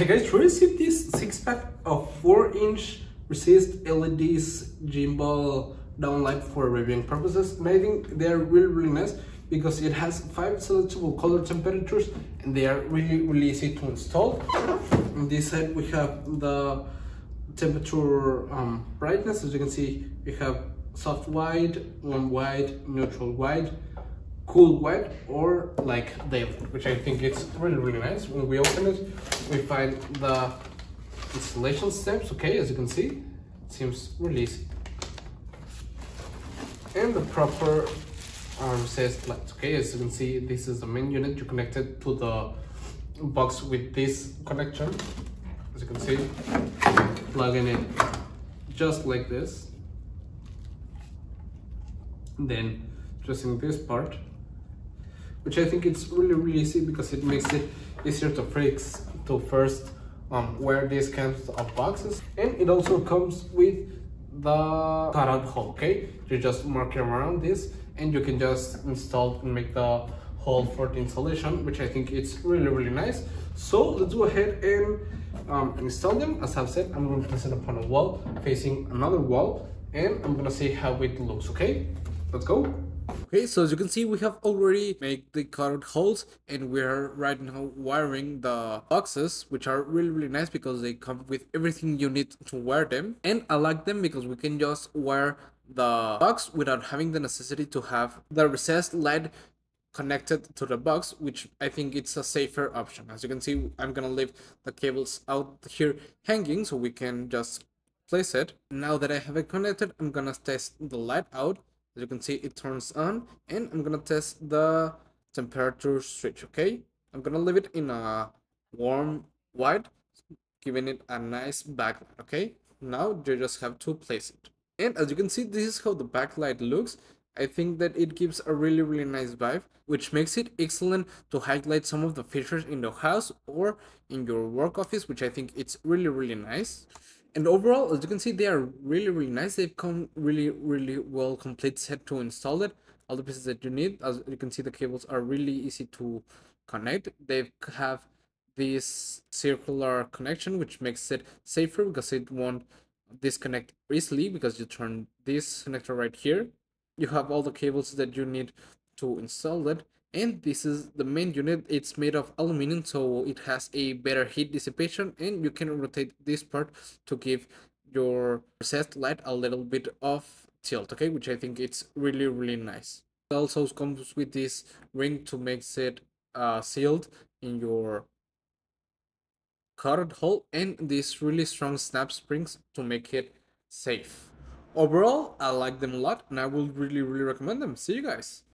Hi guys, receive this six pack of 4 inch recessed LEDs gimbal downlight for reviewing purposes and I think they are really really nice because it has five selectable color temperatures and they are really really easy to install. On this side we have the temperature um, brightness as you can see we have soft white, warm white, neutral white, cool white or like daylight which I think it's really really nice. When we open it we find the installation steps okay as you can see. It seems really easy. And the proper um, says lights okay as you can see this is the main unit you connected to the box with this connection. As you can see plugging it just like this. Then dressing this part which I think it's really really easy because it makes it easier to fix to first um, wear these kinds of boxes. And it also comes with the cutout hole okay? You just mark around this and you can just install and make the hole for the installation which i think it's really really nice. So let's go ahead and um, install them. As i've said i'm going to place it upon a wall facing another wall and i'm gonna see how it looks okay? Let's go Okay, so as you can see, we have already made the cutout holes and we're right now wiring the boxes, which are really, really nice because they come with everything you need to wire them. And I like them because we can just wire the box without having the necessity to have the recessed light connected to the box which i think it's a safer option. As you can see i'm gonna leave the cables out here hanging so we can just place it. Now that i have it connected i'm gonna test the light out as you can see it turns on and i'm gonna test the temperature switch okay? I'm gonna leave it in a warm white giving it a nice backlight okay? Now you just have to place it. And as you can see this is how the backlight looks. I think that it gives a really really nice vibe which makes it excellent to highlight some of the features in the house or in your work office which I think it's really really nice and overall as you can see they are really really nice. They've come really really well complete set to install it. All the pieces that you need as you can see the cables are really easy to connect. They have this circular connection which makes it safer because it won't disconnect easily because you turn this connector right here. You have all the cables that you need to install it and this is the main unit. It's made of aluminum so it has a better heat dissipation and you can rotate this part to give your recessed light a little bit of tilt okay? Which i think it's really really nice. It also comes with this ring to make it uh, sealed in your cutout hole and these really strong snap springs to make it safe. Overall i like them a lot and i will really really recommend them. See you guys